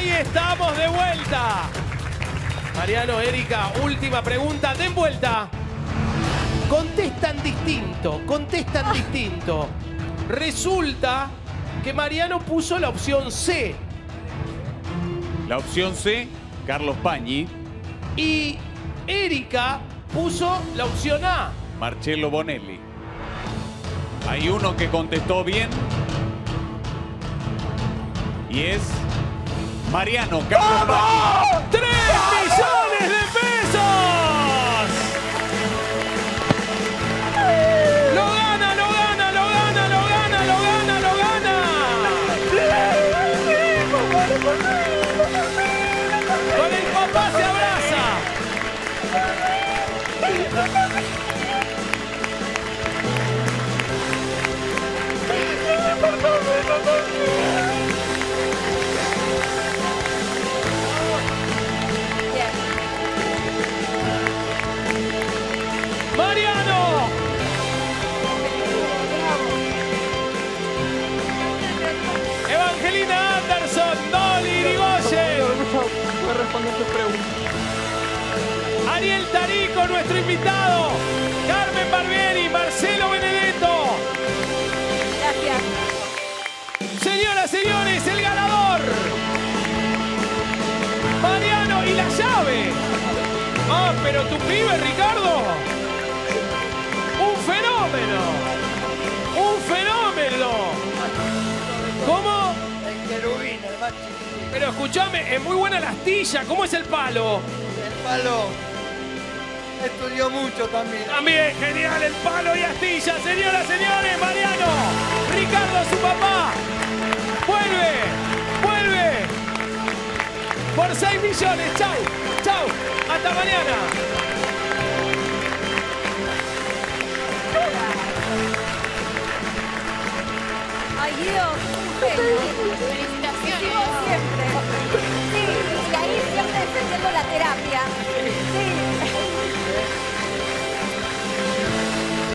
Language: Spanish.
Ahí estamos de vuelta. Mariano, Erika, última pregunta. Den vuelta. Contestan distinto, contestan distinto. Resulta que Mariano puso la opción C La opción C, Carlos Pañi, y Erika puso la opción A. Marcello Bonelli. Hay uno que contestó bien. Y es Mariano Pañi. Evangelina Anderson, Dolly Irigoyen. Ariel Tarico, nuestro invitado. Carmen Barbieri, Marcelo Benedetto. Gracias. Señoras, señores, el ganador. Mariano y la llave. Ah, pero tu pibe, Ricardo. Pero escúchame, es muy buena la astilla. ¿Cómo es el palo? El palo estudió mucho también. También genial el palo y astilla, señoras, señores, Mariano, Ricardo, su papá, vuelve, vuelve, por 6 millones, chau, chau, hasta mañana. Ay, Dios.